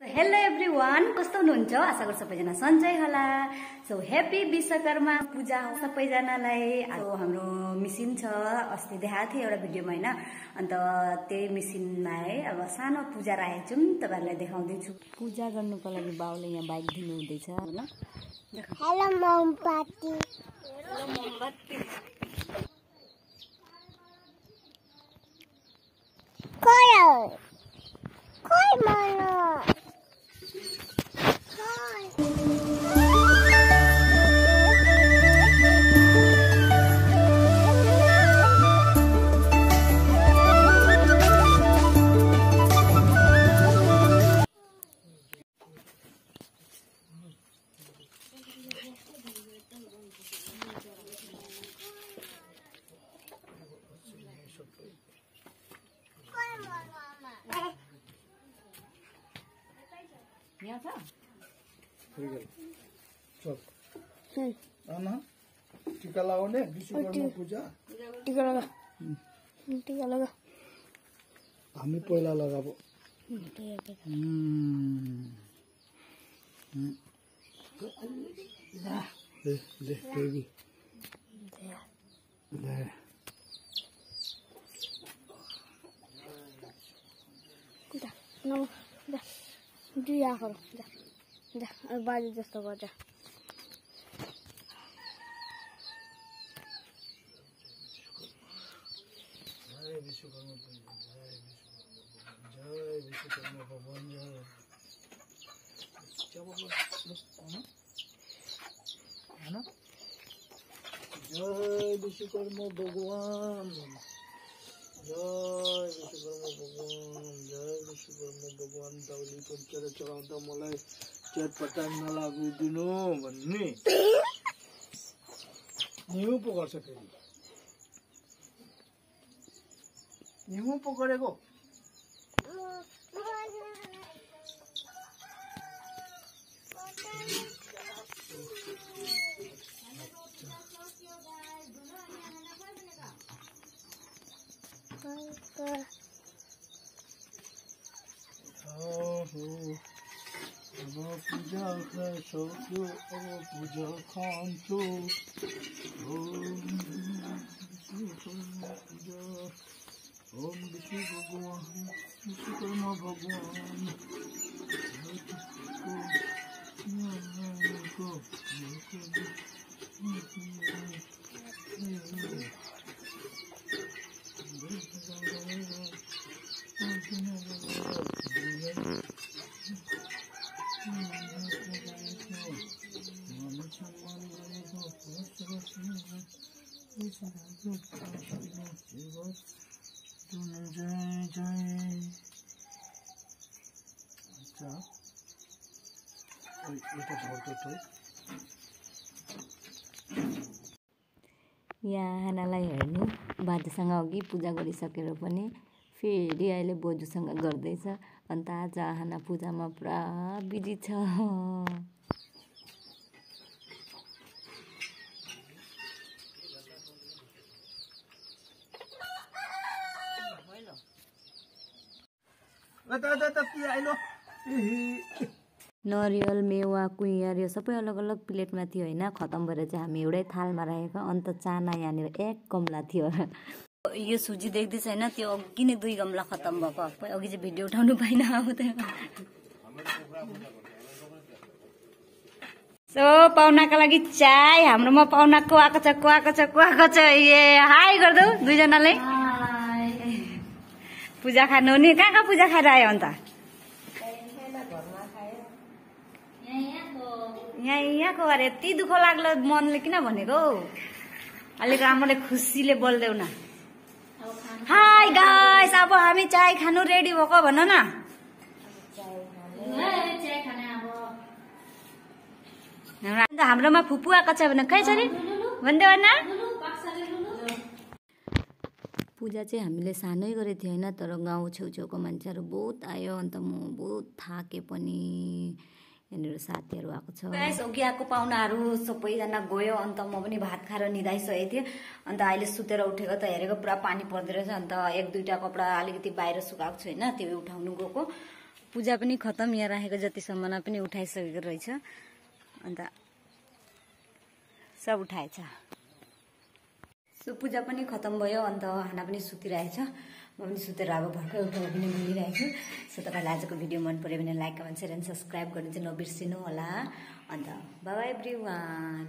Hello every one कस्तो हुनुहुन्छ? आशा गर्छु सबैजना सन्चै होला। सो ह्याप्पी विश्वकर्मा पूजा हो सबैजनालाई। अब हाम्रो मिसिन छ। अस्ति देखाएको थिएँ एउटा भिडियोमा होइन? अन्त त्यही मिसिनमा है अब सानो पूजा राखेको छौँ। तपाईँहरूलाई देखाउँदैछु पूजा गर्नुको लागि बाउले यहाँ बाइक दिनु हुँदैछ होइन यहाँ छ चल आमा टिका लगाउने विश्वकर्मा पूजा टिका लगा टिका लगा हामी पहिला लगाबो ले ले बेबी ले जा नौ जा दुई आँखा जा जा बाजे जस्तो गर्छ जय जय विश्वकर्मा भगवान। जय विश्वकर्मा भगवान जय विश्वकर्मा भगवान दाउली पञ्चर चढाउँदा मलाई चटपटाङ नलागिदिनु भन्ने हिउँ पो गर्छ फेरि हिउँ पो गरेको पूजा सक्यो अब पूजा खान्छु ओम विश्वकर्मा पूजा ओम विष्णु भगवान विश्वकर्मा भगवान यहाँ आनालाई हेर्नु बाजेसँग अघि पूजा गरिसकेर पनि फेरि अहिले बोजूसँग गर्दैछ। अन्त आज आहाना पूजामा पुरा बिजी छ यता यता यता के आइलो एहे नरिवल मेवा कुहियार यो सबै अलग अलग प्लेटमा थियो होइन? खतम भएर चाहिँ हामी एउटै थालमा राखेको अन्त चाना यहाँनिर एक गमला थियो। यो सुजी देख्दैछ होइन? त्यो अघि नै दुई गमला खत्तम भएको। अघि चाहिँ भिडियो उठाउनु पाइनँ अब सो पाहुनाको लागि चाय। हाम्रोमा पाहुना को आएको छ को आएको छ को आएको छ। ए हाई गरिदेऊ दुईजनाले पूजा खानु नि? कहाँ कहाँ पूजा खाएर आयो अन्त? यहाँ यहाँको अरे यति दुःख लाग्लो मनले किन भनेको हौ? अलिक राम्रले खुसीले बोलिदेऊ न। हाई गाइस अब हामी चाय खानु रेडी भएको भन न। हाम्रोमा फुपू आएको छ भने खै छ अरे भनिदेऊ न। पूजा चाहिँ हामीले सानै गरेको थियो होइन तर गाउँ छेउछेउको मान्छेहरू बहुत आयो अन्त म बहुत थाकेँ पनि यहाँनिर साथीहरू आएको छ। अघि पाहुनाहरू सबैजना गयो अन्त म पनि भात खाएर निधाइसकेको थिएँ। अन्त अहिले सुतेर उठेको त हेरेको पुरा पानी पर्दो रहेछ अन्त एक दुईवटा कपडा अलिकति बाहिर सुकाएको छु होइन त्यो उठाउनु गएको। पूजा पनि खतम यहाँ राखेको जतिसम्म पनि उठाइसकेको रहेछ। अन्त सब उठाएछ। सो पूजा पनि खतम भयो अन्त खाना पनि सुतिरहेछ। म पनि सुतेर अब भर्खर उठेर पनि बोलिरहेको छु सो तपाईँलाई आजको भिडियो मन पऱ्यो भने like comment share and subscribe गर्नु चाहिँ नबिर्सिनु होला अन्त बाबा एभ्री वान